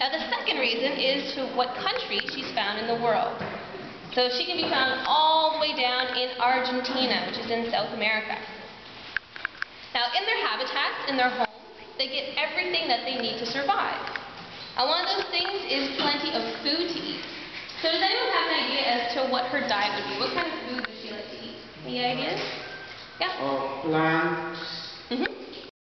Now the second reason is to what country she's found in the world. So she can be found all the way down in Argentina, which is in South America. Now in their habitats, in their homes, they get everything that they need to survive. And one of those things is plenty of food to eat. So does anyone have an idea as to what her diet would be? What kind of food would she like to eat? Any ideas? Yeah? Oh, plants, Mm-hmm.